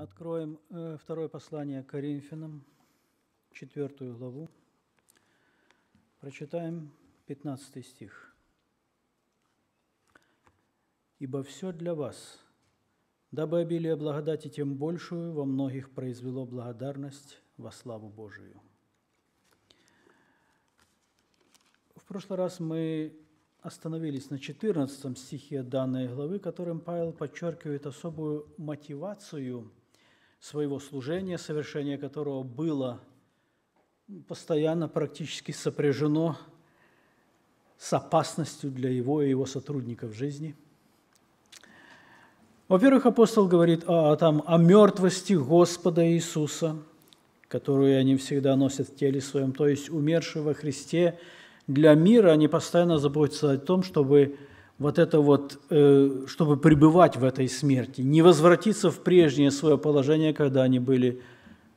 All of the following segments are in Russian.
Откроем э, второе послание Коринфянам, четвертую главу. Прочитаем 15 стих. «Ибо все для вас, дабы обилие благодати тем большую во многих произвело благодарность во славу Божию». В прошлый раз мы остановились на 14 стихе данной главы, которым Павел подчеркивает особую мотивацию – своего служения, совершение которого было постоянно практически сопряжено с опасностью для его и его сотрудников жизни. Во-первых, апостол говорит о, там, о мертвости Господа Иисуса, которую они всегда носят в теле своем, то есть умерший во Христе для мира, они постоянно заботятся о том, чтобы вот это вот, э, чтобы пребывать в этой смерти, не возвратиться в прежнее свое положение, когда они были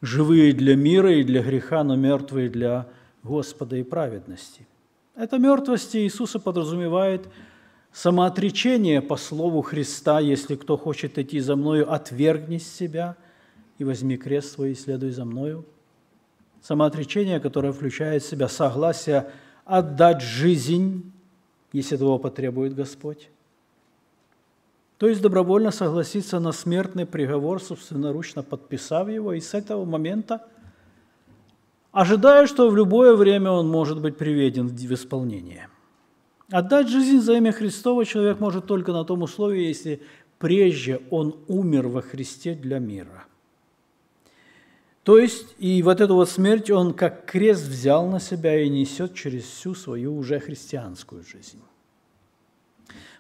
живые для мира и для греха, но мертвые для Господа и праведности. Эта мертвость Иисуса подразумевает самоотречение по слову Христа, если кто хочет идти за мною, отвергни себя и возьми крест свой и следуй за мною. Самоотречение, которое включает в себя согласие отдать жизнь если этого потребует Господь. То есть добровольно согласиться на смертный приговор, собственноручно подписав его, и с этого момента, ожидая, что в любое время он может быть приведен в исполнение. Отдать жизнь за имя Христова человек может только на том условии, если прежде он умер во Христе для мира – то есть, и вот эту вот смерть он как крест взял на себя и несет через всю свою уже христианскую жизнь.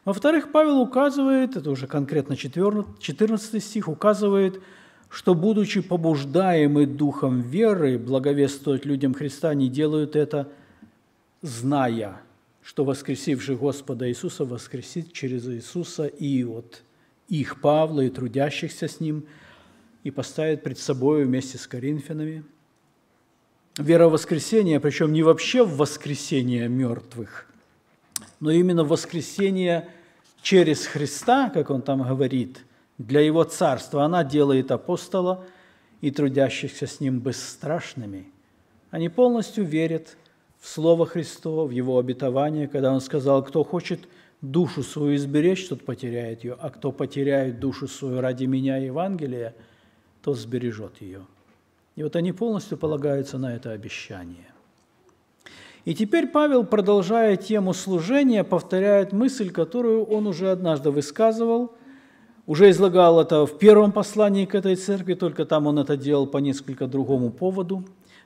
Во-вторых, Павел указывает, это уже конкретно 14 стих, указывает, что, будучи побуждаемы духом веры, благовествовать людям Христа, они делают это, зная, что воскресивший Господа Иисуса воскресит через Иисуса и вот их, Павла, и трудящихся с ним – и поставит пред собой вместе с Коринфянами. Вера в воскресение, причем не вообще в воскресение мертвых, но именно в воскресение через Христа, как он там говорит, для его царства, она делает апостола и трудящихся с ним бесстрашными. Они полностью верят в Слово Христово, в Его обетование, когда Он сказал, кто хочет душу свою изберечь, тот потеряет ее, а кто потеряет душу свою ради меня Евангелия – тот сбережет ее. И вот они полностью полагаются на это обещание. И теперь Павел, продолжая тему служения, повторяет мысль, которую он уже однажды высказывал, уже излагал это в первом послании к этой церкви, только там он это делал по несколько другому поводу.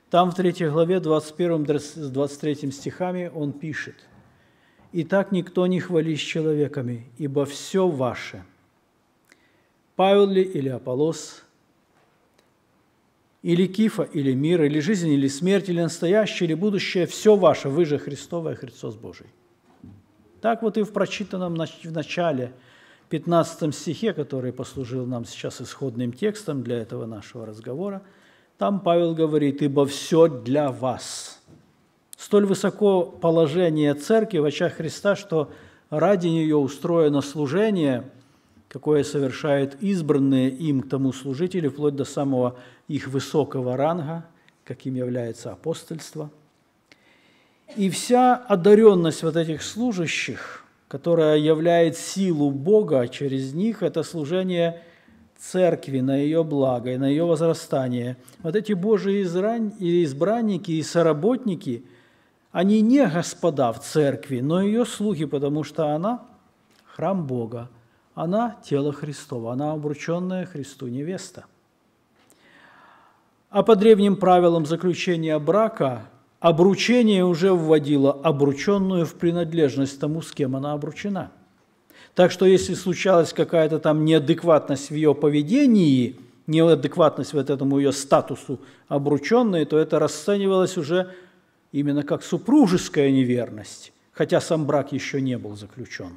Там в 3 главе 21-23 стихами он пишет, «Итак, никто не хвались человеками, ибо все ваше, Павел ли или Аполос, или Кифа, или мир, или жизнь, или смерть, или настоящее, или будущее, все ваше, вы же Христовое, Христос Божий. Так вот и в прочитанном в начале 15 стихе, который послужил нам сейчас исходным текстом для этого нашего разговора, там Павел говорит, «Ибо все для вас». Столь высоко положение церкви в очах Христа, что ради нее устроено служение – какое совершают избранные им к тому служители, вплоть до самого их высокого ранга, каким является апостольство. И вся одаренность вот этих служащих, которая являет силу Бога через них, это служение церкви на ее благо и на ее возрастание. Вот эти Божьи избранники и соработники, они не господа в церкви, но ее слуги, потому что она – храм Бога – она – тело Христово, она обрученная Христу невеста. А по древним правилам заключения брака обручение уже вводило обрученную в принадлежность тому, с кем она обручена. Так что если случалась какая-то там неадекватность в ее поведении, неадекватность вот этому ее статусу обрученной, то это расценивалось уже именно как супружеская неверность, хотя сам брак еще не был заключен.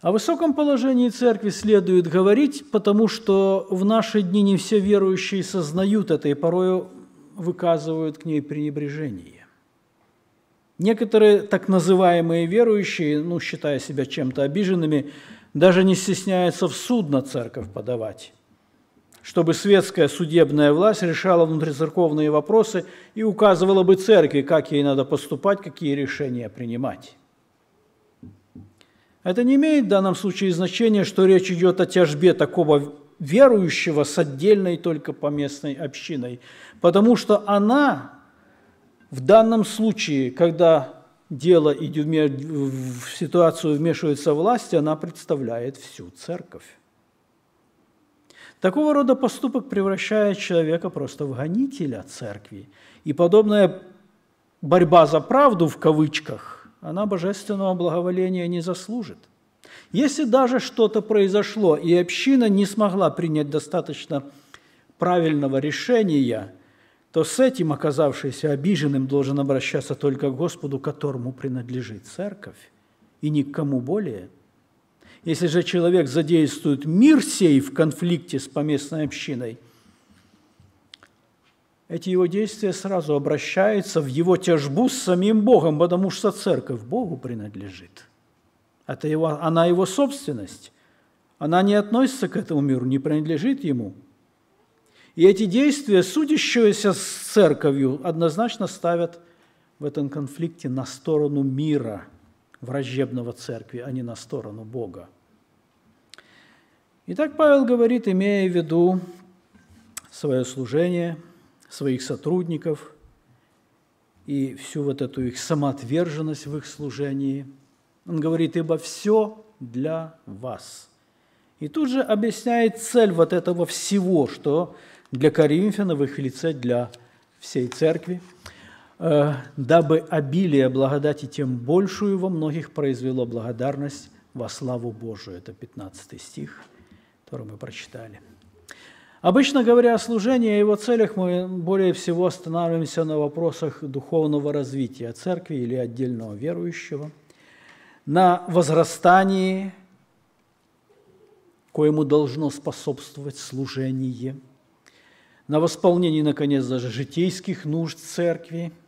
О высоком положении церкви следует говорить, потому что в наши дни не все верующие сознают это и порою выказывают к ней пренебрежение. Некоторые так называемые верующие, ну, считая себя чем-то обиженными, даже не стесняются в суд на церковь подавать, чтобы светская судебная власть решала внутрицерковные вопросы и указывала бы церкви, как ей надо поступать, какие решения принимать. Это не имеет в данном случае значения, что речь идет о тяжбе такого верующего с отдельной только поместной общиной, потому что она в данном случае, когда дело идет в ситуацию вмешивается власть, она представляет всю церковь. Такого рода поступок превращает человека просто в гонителя церкви. И подобная борьба за правду в кавычках, она божественного благоволения не заслужит. Если даже что-то произошло, и община не смогла принять достаточно правильного решения, то с этим оказавшийся обиженным должен обращаться только к Господу, которому принадлежит церковь, и ни к кому более – если же человек задействует мир сей в конфликте с поместной общиной, эти его действия сразу обращаются в его тяжбу с самим Богом, потому что церковь Богу принадлежит. Это его, она его собственность. Она не относится к этому миру, не принадлежит ему. И эти действия, судящиеся с церковью, однозначно ставят в этом конфликте на сторону мира – враждебного церкви, а не на сторону Бога. Итак, Павел говорит, имея в виду свое служение, своих сотрудников и всю вот эту их самоотверженность в их служении, он говорит, ибо все для вас. И тут же объясняет цель вот этого всего, что для Коринфяна в их лице для всей церкви – Э, дабы обилие благодати тем большую во многих произвело благодарность во славу Божию. Это 15 стих, который мы прочитали. Обычно говоря о служении и его целях, мы более всего останавливаемся на вопросах духовного развития церкви или отдельного верующего, на возрастании, коему должно способствовать служение, на восполнении, наконец, даже житейских нужд церкви –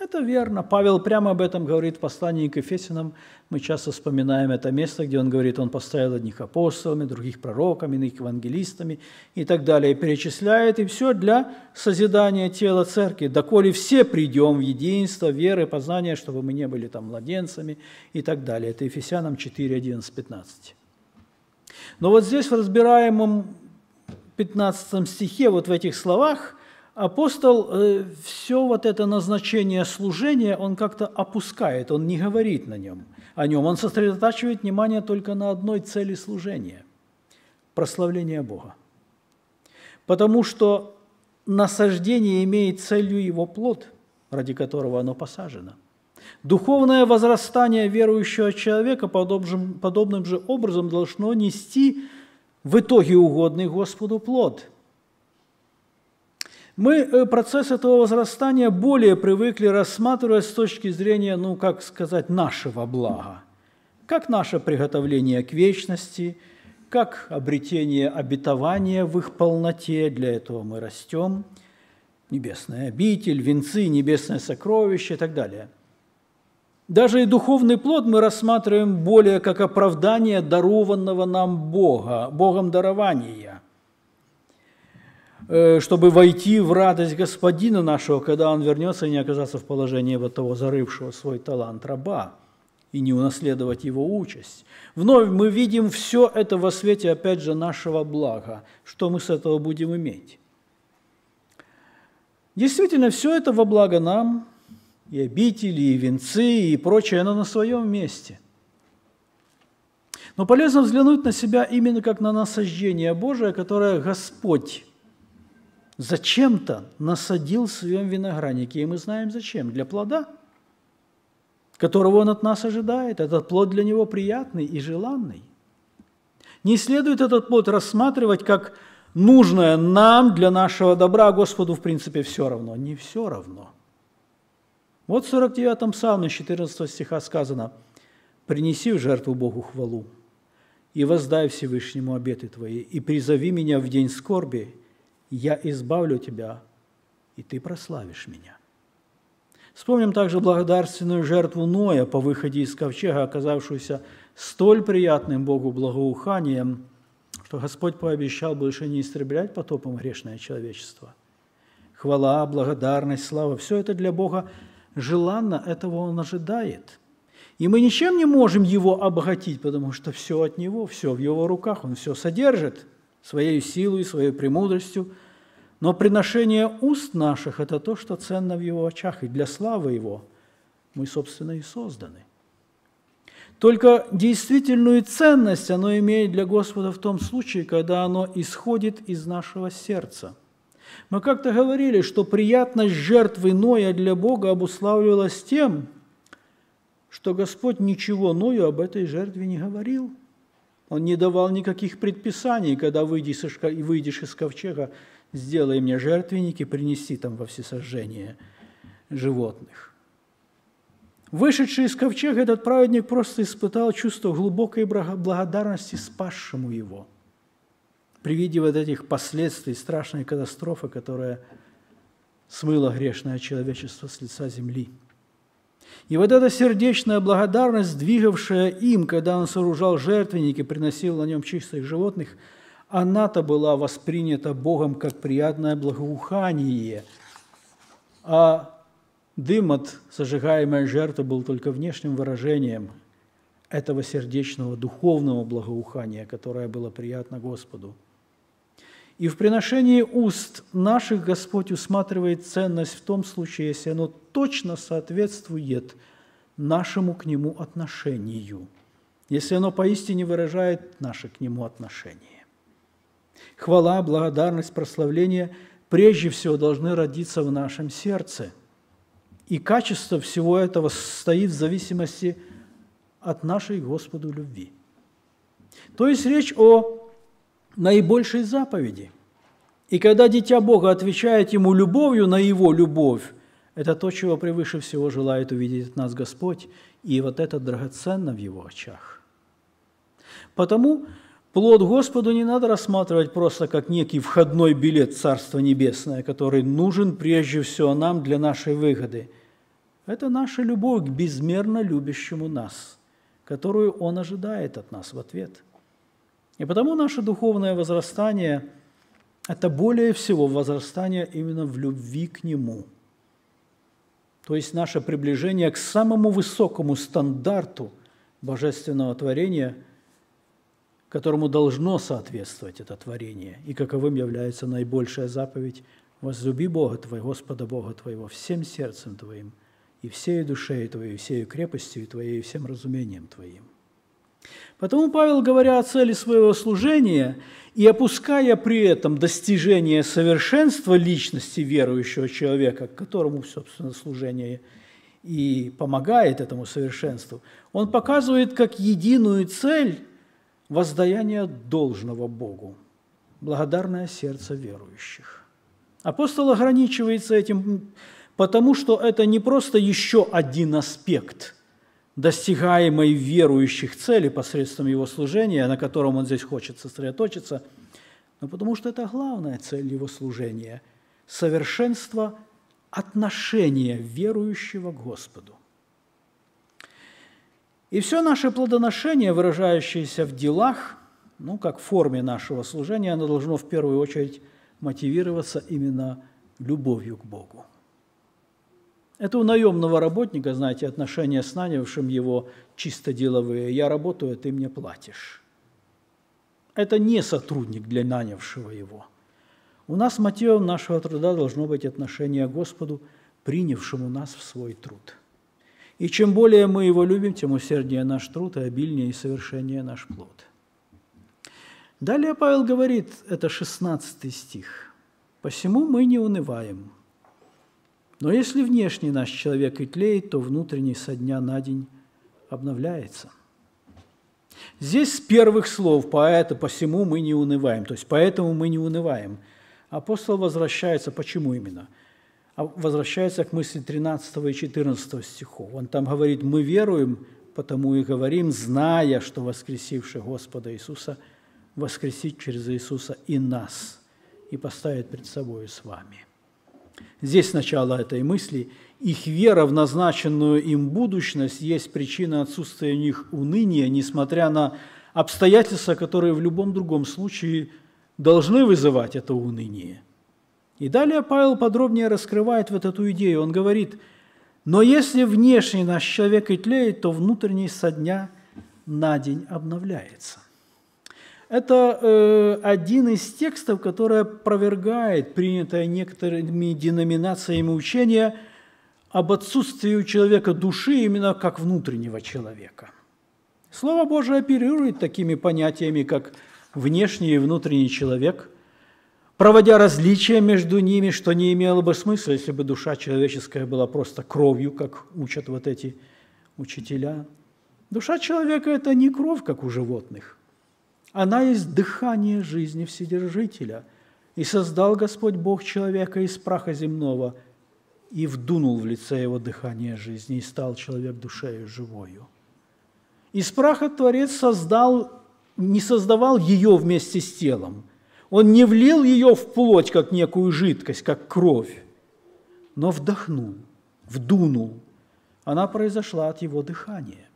это верно. Павел прямо об этом говорит в послании к Ефесянам. Мы часто вспоминаем это место, где он говорит, он поставил одних апостолами, других пророками, иных евангелистами и так далее. Перечисляет, и все для созидания тела церкви. Доколе все придем в единство, веры, познание, чтобы мы не были там младенцами и так далее. Это Ефесянам 4, 11, 15. Но вот здесь в разбираемом 15 стихе, вот в этих словах – апостол э, все вот это назначение служения, он как-то опускает, он не говорит на нем, о нем. Он сосредотачивает внимание только на одной цели служения – прославление Бога. Потому что насаждение имеет целью его плод, ради которого оно посажено. Духовное возрастание верующего человека подобным, подобным же образом должно нести в итоге угодный Господу плод – мы э, процесс этого возрастания более привыкли рассматривать с точки зрения, ну, как сказать, нашего блага. Как наше приготовление к вечности, как обретение обетования в их полноте, для этого мы растем, небесная обитель, венцы, небесное сокровище и так далее. Даже и духовный плод мы рассматриваем более как оправдание дарованного нам Бога, Богом дарования – чтобы войти в радость Господина нашего, когда Он вернется и не оказаться в положении вот того зарывшего свой талант раба и не унаследовать его участь. Вновь мы видим все это во свете, опять же, нашего блага. Что мы с этого будем иметь? Действительно, все это во благо нам, и обители, и венцы, и прочее, оно на своем месте. Но полезно взглянуть на себя именно как на насаждение Божие, которое Господь зачем-то насадил в своем винограднике, и мы знаем зачем, для плода, которого он от нас ожидает. Этот плод для него приятный и желанный. Не следует этот плод рассматривать как нужное нам для нашего добра, Господу в принципе все равно. Не все равно. Вот в 49-м псалме 14 стиха сказано «Принеси в жертву Богу хвалу, и воздай Всевышнему обеты Твои, и призови меня в день скорби, я избавлю тебя, и ты прославишь меня. Вспомним также благодарственную жертву Ноя по выходе из ковчега, оказавшуюся столь приятным Богу благоуханием, что Господь пообещал больше не истреблять потопом грешное человечество. Хвала, благодарность, слава – все это для Бога желанно, этого Он ожидает. И мы ничем не можем Его обогатить, потому что все от Него, все в Его руках, Он все содержит своей силой, своей премудростью. Но приношение уст наших – это то, что ценно в Его очах, и для славы Его мы, собственно, и созданы. Только действительную ценность оно имеет для Господа в том случае, когда оно исходит из нашего сердца. Мы как-то говорили, что приятность жертвы Ноя для Бога обуславливалась тем, что Господь ничего Ною об этой жертве не говорил. Он не давал никаких предписаний, когда выйдешь из ковчега, сделай мне жертвенники, принеси там во всесожжение животных. Вышедший из ковчега этот праведник просто испытал чувство глубокой благодарности спасшему его при виде вот этих последствий страшной катастрофы, которая смыла грешное человечество с лица земли. И вот эта сердечная благодарность, двигавшая им, когда он сооружал жертвенники, приносил на нем чистых животных, она-то была воспринята Богом как приятное благоухание. А Дым от сожигаемой жертвы был только внешним выражением этого сердечного духовного благоухания, которое было приятно Господу. И в приношении уст наших Господь усматривает ценность в том случае, если оно точно соответствует нашему к Нему отношению, если оно поистине выражает наше к Нему отношение. Хвала, благодарность, прославление прежде всего должны родиться в нашем сердце – и качество всего этого стоит в зависимости от нашей Господу любви. То есть речь о наибольшей заповеди. И когда дитя Бога отвечает ему любовью на его любовь, это то, чего превыше всего желает увидеть от нас Господь, и вот это драгоценно в его очах. Потому плод Господу не надо рассматривать просто как некий входной билет Царства Небесное, который нужен прежде всего нам для нашей выгоды – это наша любовь к безмерно любящему нас, которую Он ожидает от нас в ответ. И потому наше духовное возрастание – это более всего возрастание именно в любви к Нему. То есть наше приближение к самому высокому стандарту божественного творения, которому должно соответствовать это творение, и каковым является наибольшая заповедь «Возлюби Бога твоего, Господа Бога твоего, всем сердцем твоим, и всей душей твоей, всей крепостью твоей, и всем разумением твоим. Потому Павел, говоря о цели своего служения и опуская при этом достижение совершенства личности верующего человека, которому, собственно, служение и помогает этому совершенству, он показывает как единую цель воздаяние должного Богу, благодарное сердце верующих. Апостол ограничивается этим потому что это не просто еще один аспект достигаемой верующих цели посредством его служения, на котором он здесь хочет сосредоточиться, но потому что это главная цель его служения – совершенство отношения верующего к Господу. И все наше плодоношение, выражающееся в делах, ну, как в форме нашего служения, оно должно в первую очередь мотивироваться именно любовью к Богу. Это у наемного работника, знаете, отношения с нанявшим его чисто деловые. Я работаю, а ты мне платишь. Это не сотрудник для нанявшего его. У нас мотивом нашего труда должно быть отношение к Господу, принявшему нас в свой труд. И чем более мы его любим, тем усерднее наш труд, и обильнее и совершеннее наш плод. Далее Павел говорит, это 16 стих, «Посему мы не унываем, но если внешний наш человек и тлеет, то внутренний со дня на день обновляется. Здесь с первых слов «поэта», «посему мы не унываем», то есть «поэтому мы не унываем». Апостол возвращается, почему именно? А возвращается к мысли 13 и 14 стихов. Он там говорит «мы веруем, потому и говорим, зная, что воскресивший Господа Иисуса воскресит через Иисуса и нас, и поставит пред собой с вами». Здесь начало этой мысли. Их вера в назначенную им будущность есть причина отсутствия у них уныния, несмотря на обстоятельства, которые в любом другом случае должны вызывать это уныние. И далее Павел подробнее раскрывает вот эту идею. Он говорит, но если внешний наш человек и тлеет, то внутренний со дня на день обновляется. Это э, один из текстов, который опровергает принятое некоторыми деноминациями учение об отсутствии у человека души именно как внутреннего человека. Слово Божие оперирует такими понятиями, как внешний и внутренний человек, проводя различия между ними, что не имело бы смысла, если бы душа человеческая была просто кровью, как учат вот эти учителя. Душа человека – это не кровь, как у животных. Она есть дыхание жизни Вседержителя. И создал Господь Бог человека из праха земного и вдунул в лице его дыхание жизни, и стал человек душею живою. Из праха Творец создал, не создавал ее вместе с телом. Он не влил ее в плоть, как некую жидкость, как кровь, но вдохнул, вдунул. Она произошла от его дыхания.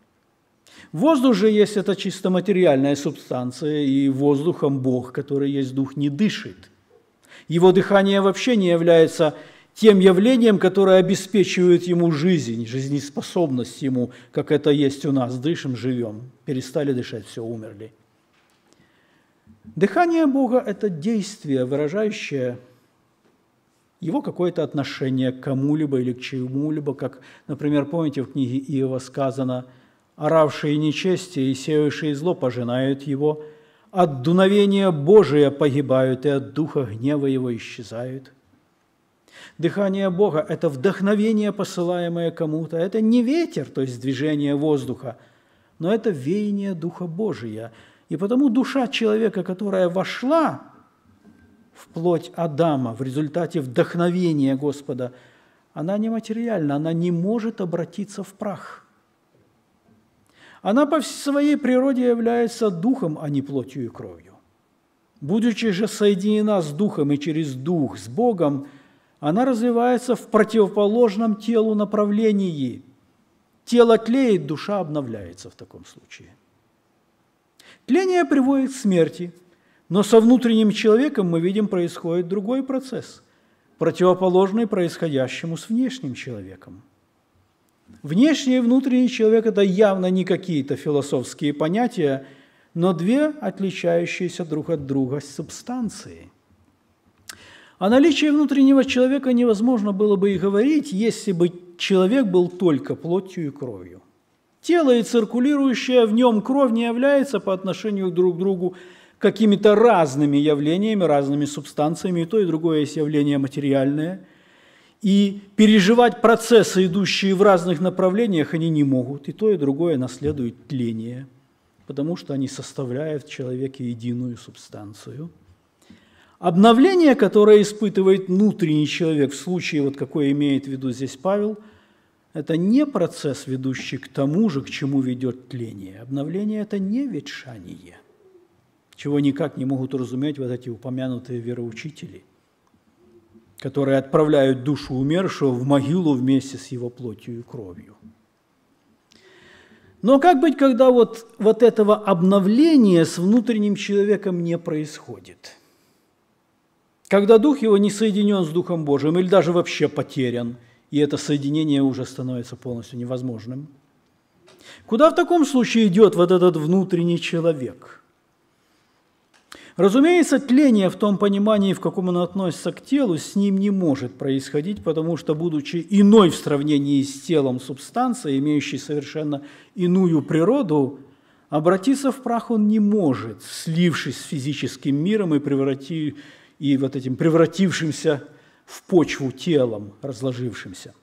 Воздух же есть это чисто материальная субстанция, и воздухом Бог, который есть дух, не дышит. Его дыхание вообще не является тем явлением, которое обеспечивает ему жизнь, жизнеспособность ему, как это есть у нас. Дышим, живем. Перестали дышать, все, умерли. Дыхание Бога – это действие, выражающее его какое-то отношение к кому-либо или к чему-либо, как, например, помните, в книге Иова сказано – оравшие нечестие и сеявшие зло пожинают его, от дуновения Божия погибают и от духа гнева его исчезают. Дыхание Бога – это вдохновение, посылаемое кому-то. Это не ветер, то есть движение воздуха, но это веяние Духа Божия. И потому душа человека, которая вошла в плоть Адама в результате вдохновения Господа, она нематериальна, она не может обратиться в прах – она по своей природе является духом, а не плотью и кровью. Будучи же соединена с духом и через дух с Богом, она развивается в противоположном телу направлении. Тело тлеет, душа обновляется в таком случае. Тление приводит к смерти, но со внутренним человеком мы видим происходит другой процесс, противоположный происходящему с внешним человеком – Внешний и внутренний человек – это явно не какие-то философские понятия, но две отличающиеся друг от друга субстанции. О наличии внутреннего человека невозможно было бы и говорить, если бы человек был только плотью и кровью. Тело и циркулирующая в нем кровь не является по отношению друг к другу какими-то разными явлениями, разными субстанциями, и то, и другое есть явление материальное – и переживать процессы, идущие в разных направлениях, они не могут. И то, и другое наследует тление, потому что они составляют в человеке единую субстанцию. Обновление, которое испытывает внутренний человек, в случае, вот какой имеет в виду здесь Павел, это не процесс, ведущий к тому же, к чему ведет тление. Обновление – это не ветшание, чего никак не могут разуметь вот эти упомянутые вероучители – которые отправляют душу умершего в могилу вместе с его плотью и кровью. Но как быть, когда вот, вот этого обновления с внутренним человеком не происходит? Когда дух его не соединен с Духом Божиим или даже вообще потерян, и это соединение уже становится полностью невозможным? Куда в таком случае идет вот этот внутренний человек – Разумеется, тление в том понимании, в каком оно относится к телу, с ним не может происходить, потому что, будучи иной в сравнении с телом субстанция, имеющей совершенно иную природу, обратиться в прах он не может, слившись с физическим миром и, преврати, и вот этим превратившимся в почву телом, разложившимся.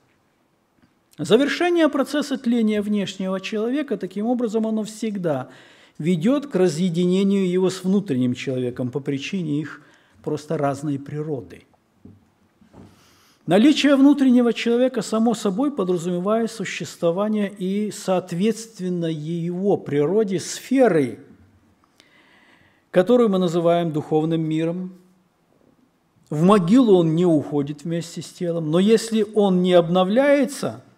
Завершение процесса тления внешнего человека, таким образом, оно всегда – ведет к разъединению его с внутренним человеком по причине их просто разной природы. Наличие внутреннего человека само собой подразумевает существование и, соответственно, его природе сферы, которую мы называем духовным миром. В могилу он не уходит вместе с телом, но если он не обновляется –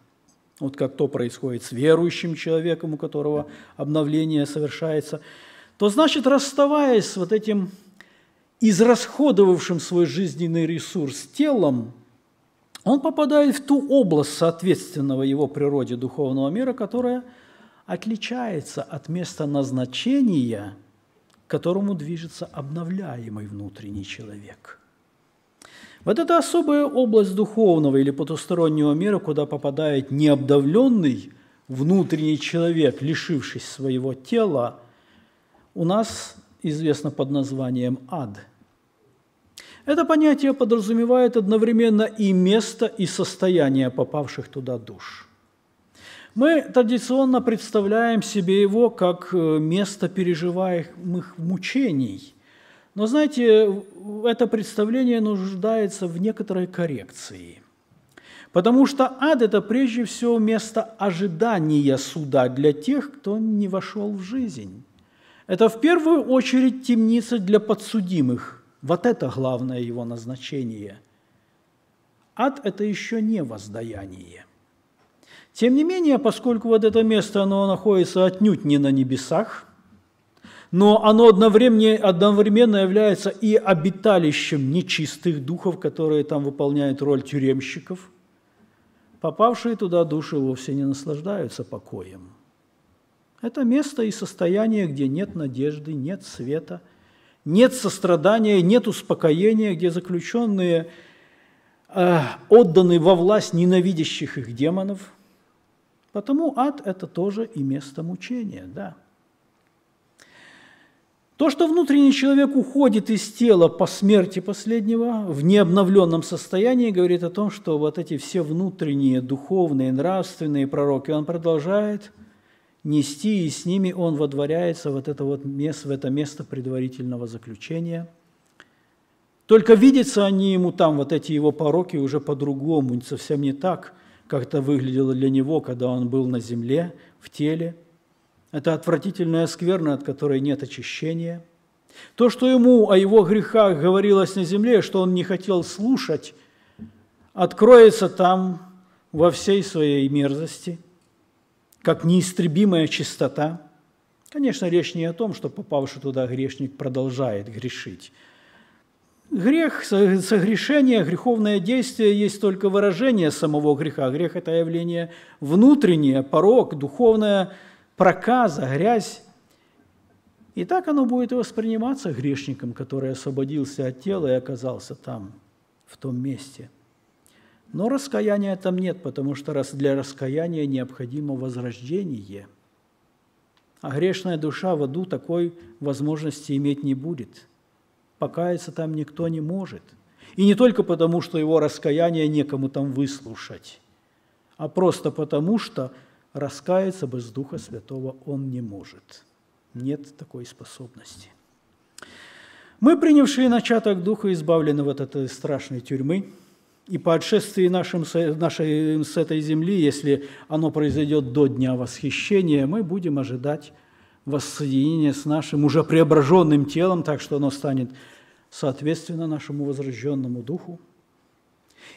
вот как то происходит с верующим человеком, у которого обновление совершается, то значит, расставаясь с вот этим израсходовавшим свой жизненный ресурс телом, он попадает в ту область соответственного его природе духовного мира, которая отличается от места назначения, к которому движется обновляемый внутренний человек. Вот это особая область духовного или потустороннего мира, куда попадает необдавленный внутренний человек, лишившись своего тела, у нас известно под названием ад – это понятие подразумевает одновременно и место, и состояние попавших туда душ. Мы традиционно представляем себе его как э, место переживаемых мучений. Но знаете, это представление нуждается в некоторой коррекции. Потому что ад – это прежде всего место ожидания суда для тех, кто не вошел в жизнь. Это в первую очередь темница для подсудимых – вот это главное его назначение. Ад – это еще не воздаяние. Тем не менее, поскольку вот это место, оно находится отнюдь не на небесах, но оно одновременно, одновременно является и обиталищем нечистых духов, которые там выполняют роль тюремщиков, попавшие туда души вовсе не наслаждаются покоем. Это место и состояние, где нет надежды, нет света – нет сострадания, нет успокоения, где заключенные э, отданы во власть ненавидящих их демонов. Потому ад – это тоже и место мучения, да. То, что внутренний человек уходит из тела по смерти последнего в необновленном состоянии, говорит о том, что вот эти все внутренние духовные, нравственные пророки он продолжает – нести, и с ними он водворяется в это, вот место, в это место предварительного заключения. Только видятся они ему там, вот эти его пороки, уже по-другому, совсем не так, как это выглядело для него, когда он был на земле, в теле. Это отвратительная скверна, от которой нет очищения. То, что ему о его грехах говорилось на земле, что он не хотел слушать, откроется там во всей своей мерзости – как неистребимая чистота. Конечно, речь не о том, что попавший туда грешник продолжает грешить. Грех, согрешение, греховное действие есть только выражение самого греха. Грех – это явление внутреннее, порог, духовная проказа, грязь. И так оно будет восприниматься грешником, который освободился от тела и оказался там, в том месте – но раскаяния там нет, потому что для раскаяния необходимо возрождение. А грешная душа в аду такой возможности иметь не будет. Покаяться там никто не может. И не только потому, что его раскаяние некому там выслушать, а просто потому, что раскаяться без Духа Святого он не может. Нет такой способности. Мы, принявшие начаток Духа, избавлены от этой страшной тюрьмы – и по отшествии нашим, нашей, с этой земли, если оно произойдет до Дня Восхищения, мы будем ожидать воссоединения с нашим уже преображенным телом, так что оно станет соответственно нашему возрожденному духу.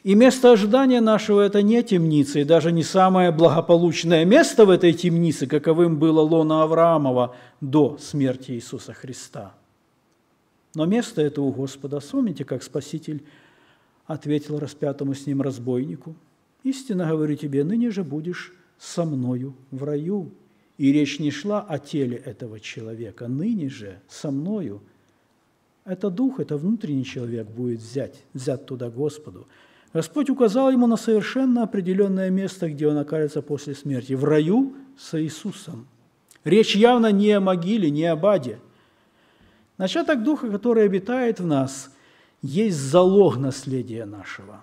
И место ожидания нашего – это не темница, и даже не самое благополучное место в этой темнице, каковым было лона Авраамова до смерти Иисуса Христа. Но место это у Господа. Вспомните, как Спаситель – ответил распятому с ним разбойнику, «Истинно говорю тебе, ныне же будешь со мною в раю». И речь не шла о теле этого человека, ныне же со мною. Это дух, это внутренний человек будет взять, взят туда Господу. Господь указал ему на совершенно определенное место, где он окажется после смерти, в раю с Иисусом. Речь явно не о могиле, не об аде. Начаток Духа, который обитает в нас – есть залог наследия нашего,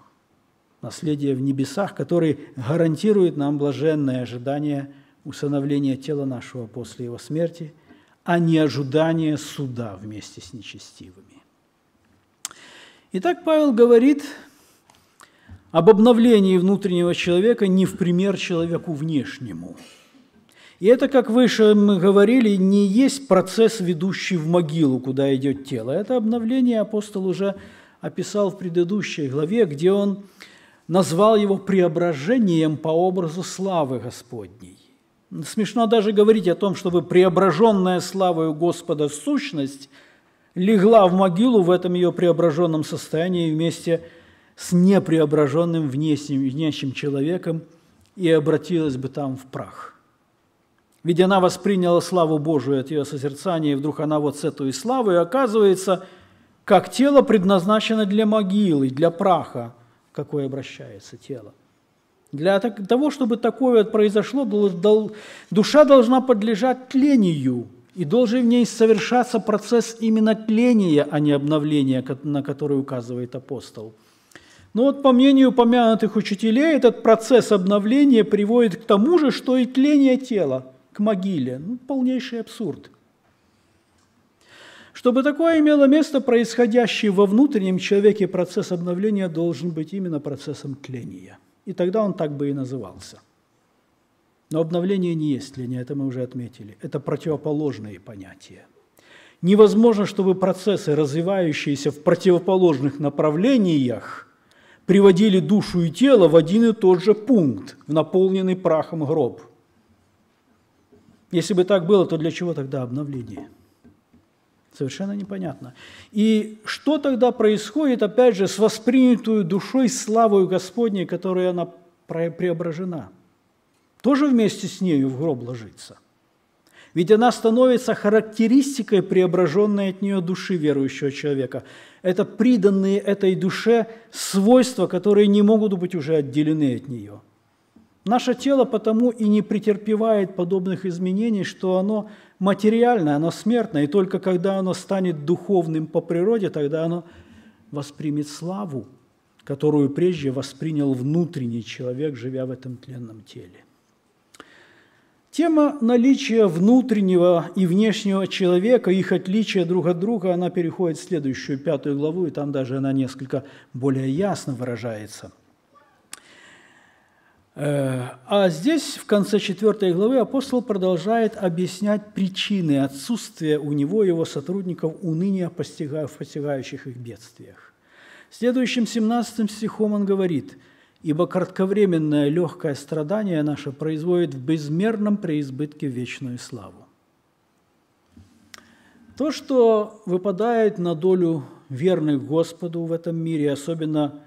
наследия в небесах, который гарантирует нам блаженное ожидание усыновления тела нашего после его смерти, а не ожидание суда вместе с нечестивыми. Итак, Павел говорит об обновлении внутреннего человека не в пример человеку внешнему – и это, как выше мы говорили, не есть процесс, ведущий в могилу, куда идет тело. Это обновление апостол уже описал в предыдущей главе, где он назвал его преображением по образу славы Господней. Смешно даже говорить о том, чтобы преображенная славою Господа сущность легла в могилу в этом ее преображенном состоянии вместе с непреображенным внешним, внешним человеком и обратилась бы там в прах. Ведь она восприняла славу Божию от ее созерцания, и вдруг она вот с этой славой оказывается, как тело предназначено для могилы, для праха, какое обращается тело. Для того, чтобы такое произошло, душа должна подлежать тлению, и должен в ней совершаться процесс именно тления, а не обновления, на который указывает апостол. Но вот по мнению упомянутых учителей, этот процесс обновления приводит к тому же, что и тление тела, к могиле. Ну, полнейший абсурд. Чтобы такое имело место, происходящий во внутреннем человеке процесс обновления должен быть именно процессом тления. И тогда он так бы и назывался. Но обновление не есть тление, это мы уже отметили. Это противоположные понятия. Невозможно, чтобы процессы, развивающиеся в противоположных направлениях, приводили душу и тело в один и тот же пункт, в наполненный прахом гроб. Если бы так было, то для чего тогда обновление? Совершенно непонятно. И что тогда происходит, опять же, с воспринятую душой славою Господней, которой она преображена? Тоже вместе с нею в гроб ложится. Ведь она становится характеристикой преображенной от нее души верующего человека. Это приданные этой душе свойства, которые не могут быть уже отделены от нее. Наше тело потому и не претерпевает подобных изменений, что оно – материальное, оно смертное, и только когда оно станет духовным по природе, тогда оно воспримет славу, которую прежде воспринял внутренний человек, живя в этом тленном теле. Тема наличия внутреннего и внешнего человека, их отличия друг от друга, она переходит в следующую пятую главу, и там даже она несколько более ясно выражается – Э, а здесь, в конце 4 главы, апостол продолжает объяснять причины отсутствия у него и его сотрудников уныния постигающих их бедствиях. В следующем 17 стихом он говорит, «Ибо кратковременное легкое страдание наше производит в безмерном преизбытке вечную славу». То, что выпадает на долю верных Господу в этом мире, особенно –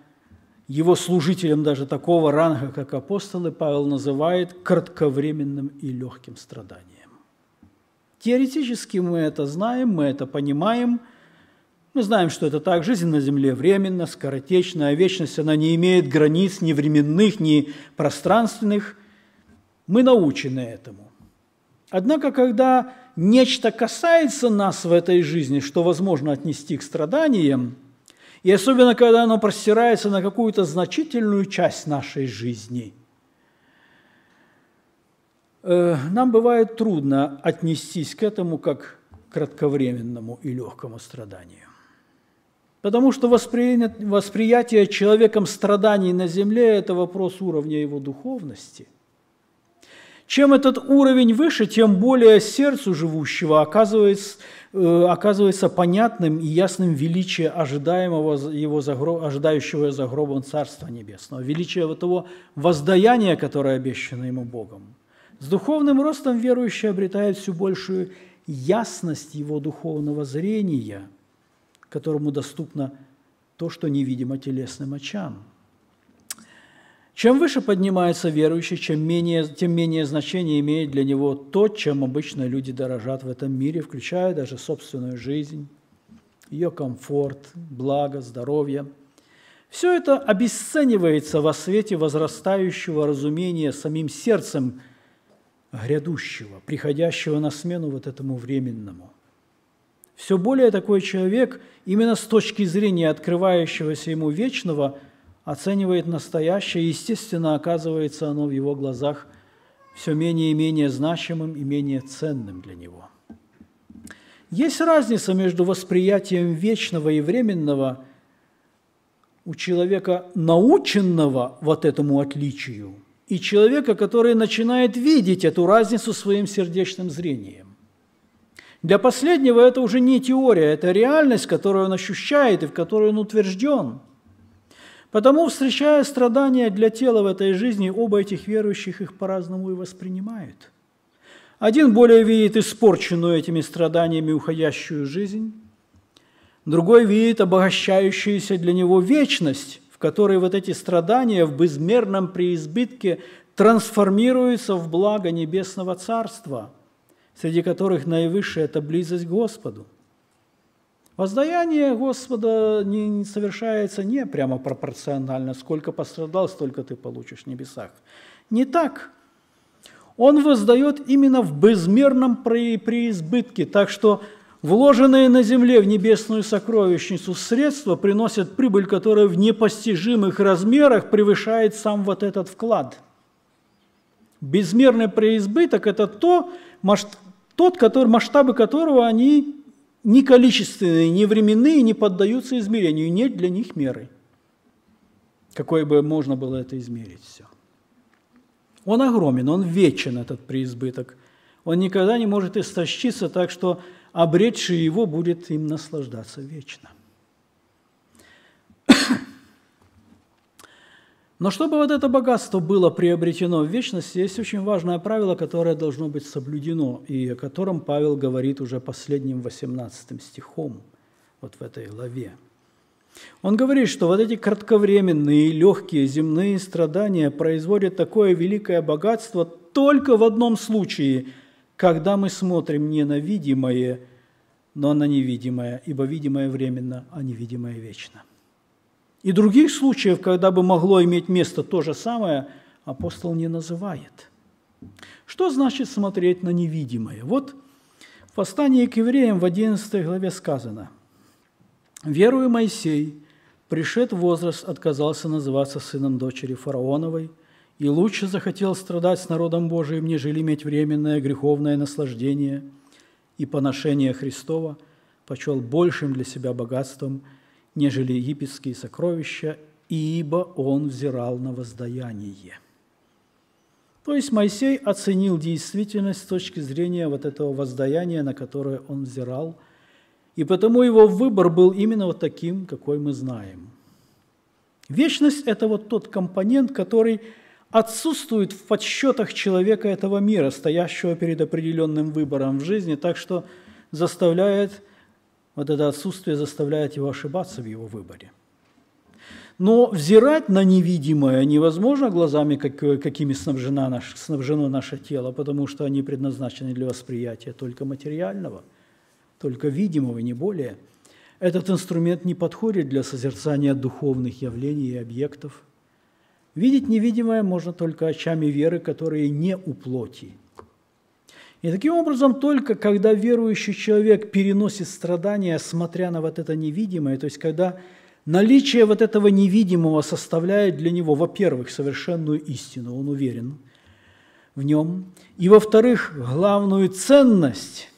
его служителем даже такого ранга, как апостолы, Павел называет кратковременным и легким страданием. Теоретически мы это знаем, мы это понимаем. Мы знаем, что это так, жизнь на земле временна, скоротечна, а вечность она не имеет границ ни временных, ни пространственных. Мы научены этому. Однако, когда нечто касается нас в этой жизни, что возможно отнести к страданиям – и особенно, когда оно простирается на какую-то значительную часть нашей жизни. Э, нам бывает трудно отнестись к этому как к кратковременному и легкому страданию. Потому что восприятие человеком страданий на земле – это вопрос уровня его духовности. Чем этот уровень выше, тем более сердцу живущего оказывается – Э, оказывается понятным и ясным величие ожидаемого его за гроб, ожидающего за гробом Царства Небесного, величие того воздаяния, которое обещано ему Богом. С духовным ростом верующий обретает все большую ясность его духовного зрения, которому доступно то, что невидимо телесным очам – чем выше поднимается верующий, чем менее, тем менее значение имеет для него то, чем обычно люди дорожат в этом мире, включая даже собственную жизнь, ее комфорт, благо, здоровье. Все это обесценивается во свете возрастающего разумения самим сердцем грядущего, приходящего на смену вот этому временному. Все более такой человек, именно с точки зрения открывающегося ему вечного – оценивает настоящее, естественно, оказывается оно в его глазах все менее и менее значимым и менее ценным для него. Есть разница между восприятием вечного и временного у человека, наученного вот этому отличию, и человека, который начинает видеть эту разницу своим сердечным зрением. Для последнего это уже не теория, это реальность, которую он ощущает и в которой он утвержден – Потому, встречая страдания для тела в этой жизни, оба этих верующих их по-разному и воспринимают. Один более видит испорченную этими страданиями уходящую жизнь, другой видит обогащающуюся для него вечность, в которой вот эти страдания в безмерном преизбытке трансформируются в благо Небесного Царства, среди которых наивысшее – это близость к Господу. Воздаяние Господа не совершается не прямо пропорционально, сколько пострадал, столько ты получишь в небесах. Не так. Он воздает именно в безмерном преизбытке, так что вложенные на земле в небесную сокровищницу средства приносят прибыль, которая в непостижимых размерах превышает сам вот этот вклад. Безмерный преизбыток – это то, тот, который, масштабы которого они ни количественные, ни временные не поддаются измерению, нет для них меры. Какой бы можно было это измерить все. Он огромен, он вечен, этот преизбыток. Он никогда не может истощиться так, что обретший его будет им наслаждаться вечно. Но чтобы вот это богатство было приобретено в вечности, есть очень важное правило, которое должно быть соблюдено, и о котором Павел говорит уже последним 18 стихом, вот в этой главе. Он говорит, что вот эти кратковременные, легкие земные страдания производят такое великое богатство только в одном случае, когда мы смотрим не на видимое, но на невидимое, ибо видимое временно, а невидимое вечно. И других случаев, когда бы могло иметь место то же самое, апостол не называет. Что значит смотреть на невидимое? Вот в послании к евреям в 11 главе сказано, «Верую Моисей, пришед возраст, отказался называться сыном дочери фараоновой, и лучше захотел страдать с народом Божиим, нежели иметь временное греховное наслаждение, и поношение Христова почел большим для себя богатством – нежели египетские сокровища, ибо он взирал на воздаяние. То есть Моисей оценил действительность с точки зрения вот этого воздаяния, на которое он взирал, и потому его выбор был именно вот таким, какой мы знаем. Вечность – это вот тот компонент, который отсутствует в подсчетах человека этого мира, стоящего перед определенным выбором в жизни, так что заставляет вот это отсутствие заставляет его ошибаться в его выборе. Но взирать на невидимое невозможно глазами, как, какими снабжено, наш, снабжено наше тело, потому что они предназначены для восприятия только материального, только видимого, не более. Этот инструмент не подходит для созерцания духовных явлений и объектов. Видеть невидимое можно только очами веры, которые не у плоти – и таким образом, только когда верующий человек переносит страдания, смотря на вот это невидимое, то есть когда наличие вот этого невидимого составляет для него, во-первых, совершенную истину, он уверен в нем, и, во-вторых, главную ценность,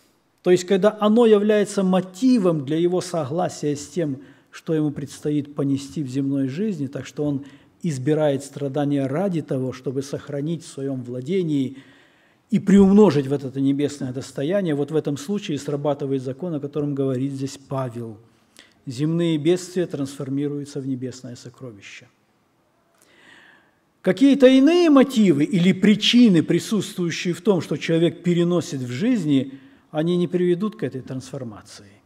то есть когда оно является мотивом для его согласия с тем, что ему предстоит понести в земной жизни, так что он избирает страдания ради того, чтобы сохранить в своем владении – и приумножить в это небесное достояние, вот в этом случае срабатывает закон, о котором говорит здесь Павел. Земные бедствия трансформируются в небесное сокровище. Какие-то иные мотивы или причины, присутствующие в том, что человек переносит в жизни, они не приведут к этой трансформации.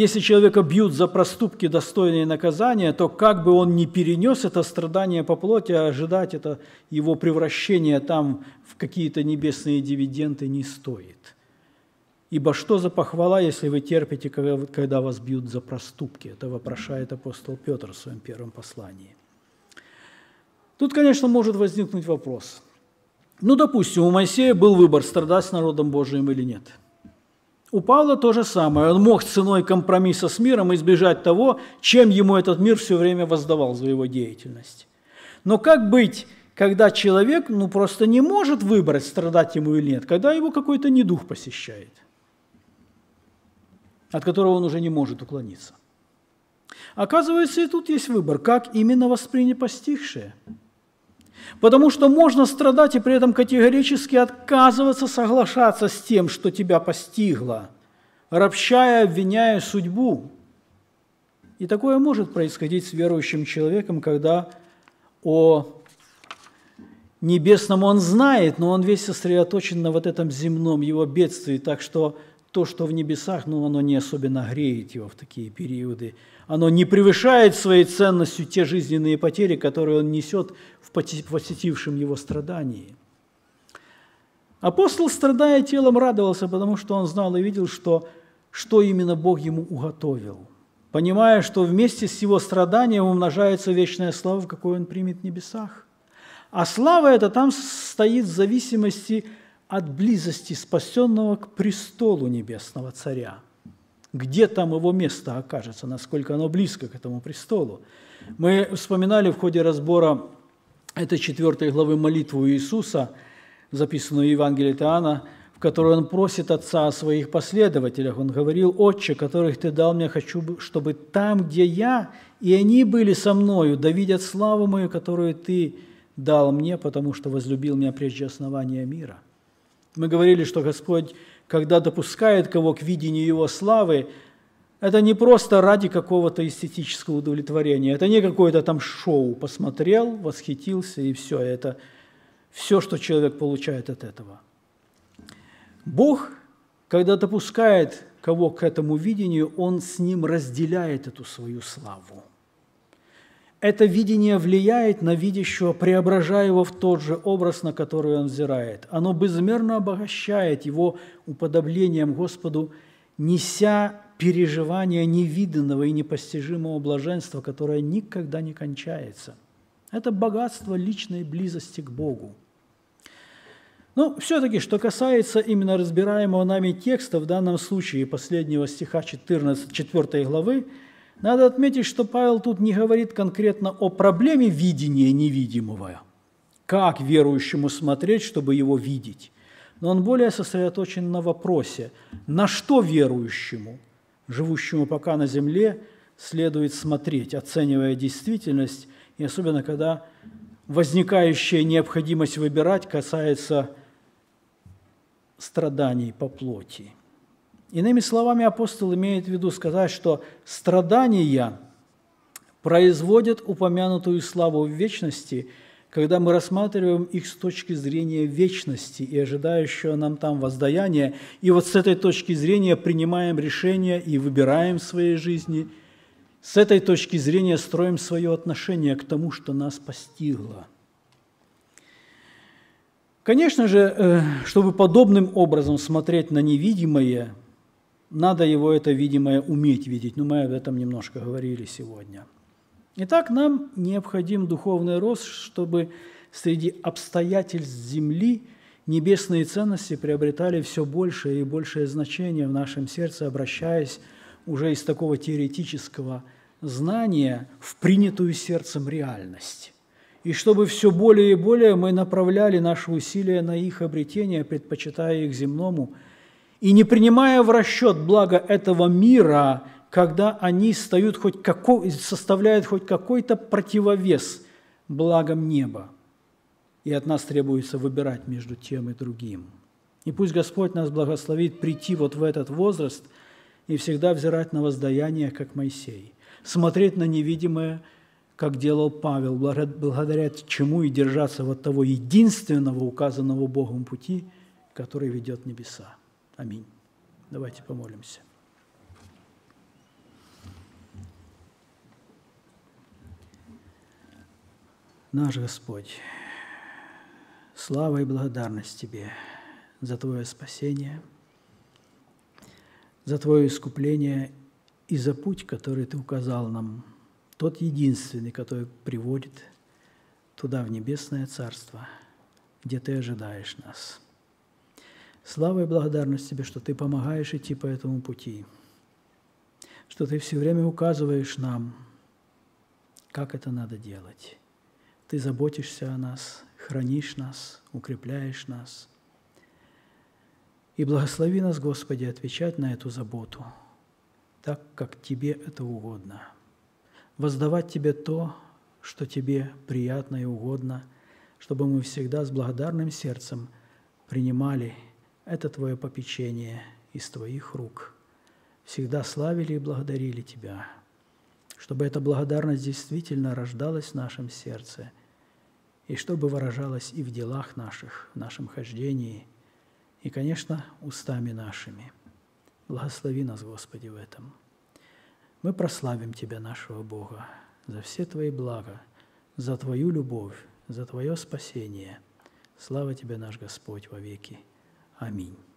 Если человека бьют за проступки, достойные наказания, то как бы он ни перенес это страдание по плоти, а ожидать это его превращение там в какие-то небесные дивиденды не стоит. Ибо что за похвала, если вы терпите, когда вас бьют за проступки? Это вопрошает апостол Петр в своем первом послании. Тут, конечно, может возникнуть вопрос. Ну, допустим, у Моисея был выбор, страдать с народом Божиим или нет – у Павла то же самое. Он мог ценой компромисса с миром избежать того, чем ему этот мир все время воздавал за его деятельность. Но как быть, когда человек ну, просто не может выбрать, страдать ему или нет, когда его какой-то недух посещает, от которого он уже не может уклониться? Оказывается, и тут есть выбор, как именно воспринять постигшее – Потому что можно страдать и при этом категорически отказываться соглашаться с тем, что тебя постигло, ропщая, обвиняя судьбу. И такое может происходить с верующим человеком, когда о небесном он знает, но он весь сосредоточен на вот этом земном его бедствии, так что то, что в небесах, ну, оно не особенно греет его в такие периоды. Оно не превышает своей ценностью те жизненные потери, которые он несет в посетившем его страдании. Апостол, страдая телом, радовался, потому что он знал и видел, что, что именно Бог ему уготовил, понимая, что вместе с его страданием умножается вечная слава, какой он примет в небесах. А слава эта там стоит в зависимости от близости спасенного к престолу небесного царя. Где там его место окажется, насколько оно близко к этому престолу. Мы вспоминали в ходе разбора этой четвертой главы молитву Иисуса, записанную в Евангелии Иоанна, в которой он просит Отца о своих последователях. Он говорил, «Отче, которых Ты дал мне, хочу, чтобы там, где я, и они были со мною, да видят славу мою, которую Ты дал мне, потому что возлюбил меня прежде основания мира». Мы говорили, что Господь, когда допускает кого к видению Его славы, это не просто ради какого-то эстетического удовлетворения, это не какое-то там шоу, посмотрел, восхитился и все, это все, что человек получает от этого. Бог, когда допускает кого к этому видению, Он с ним разделяет эту свою славу это видение влияет на видящего, преображая его в тот же образ, на который он взирает. Оно безмерно обогащает его уподоблением Господу, неся переживание невиданного и непостижимого блаженства, которое никогда не кончается. Это богатство личной близости к Богу. Но все-таки, что касается именно разбираемого нами текста, в данном случае последнего стиха 14, 4 главы, надо отметить, что Павел тут не говорит конкретно о проблеме видения невидимого, как верующему смотреть, чтобы его видеть. Но он более сосредоточен на вопросе, на что верующему, живущему пока на земле, следует смотреть, оценивая действительность, и особенно когда возникающая необходимость выбирать касается страданий по плоти – Иными словами, апостол имеет в виду сказать, что страдания производят упомянутую славу в вечности, когда мы рассматриваем их с точки зрения вечности и ожидающего нам там воздаяния, и вот с этой точки зрения принимаем решения и выбираем в своей жизни, с этой точки зрения строим свое отношение к тому, что нас постигло. Конечно же, э, чтобы подобным образом смотреть на невидимое – надо его это видимое уметь видеть. Но мы об этом немножко говорили сегодня. Итак, нам необходим духовный рост, чтобы среди обстоятельств земли небесные ценности приобретали все большее и большее значение в нашем сердце, обращаясь уже из такого теоретического знания в принятую сердцем реальность. И чтобы все более и более мы направляли наши усилия на их обретение, предпочитая их земному – и не принимая в расчет благо этого мира, когда они стают хоть какой, составляют хоть какой-то противовес благам неба. И от нас требуется выбирать между тем и другим. И пусть Господь нас благословит прийти вот в этот возраст и всегда взирать на воздаяние, как Моисей, смотреть на невидимое, как делал Павел, благодаря чему и держаться вот того единственного указанного Богом пути, который ведет небеса. Аминь. Давайте помолимся. Наш Господь, слава и благодарность Тебе за Твое спасение, за Твое искупление и за путь, который Ты указал нам, тот единственный, который приводит туда, в небесное Царство, где Ты ожидаешь нас – Слава и благодарность Тебе, что Ты помогаешь идти по этому пути, что Ты все время указываешь нам, как это надо делать. Ты заботишься о нас, хранишь нас, укрепляешь нас. И благослови нас, Господи, отвечать на эту заботу, так, как Тебе это угодно. Воздавать Тебе то, что Тебе приятно и угодно, чтобы мы всегда с благодарным сердцем принимали – это Твое попечение из Твоих рук. Всегда славили и благодарили Тебя, чтобы эта благодарность действительно рождалась в нашем сердце и чтобы выражалось и в делах наших, в нашем хождении, и, конечно, устами нашими. Благослови нас, Господи, в этом. Мы прославим Тебя, нашего Бога, за все Твои блага, за Твою любовь, за Твое спасение. Слава Тебе, наш Господь, во веки. Аминь.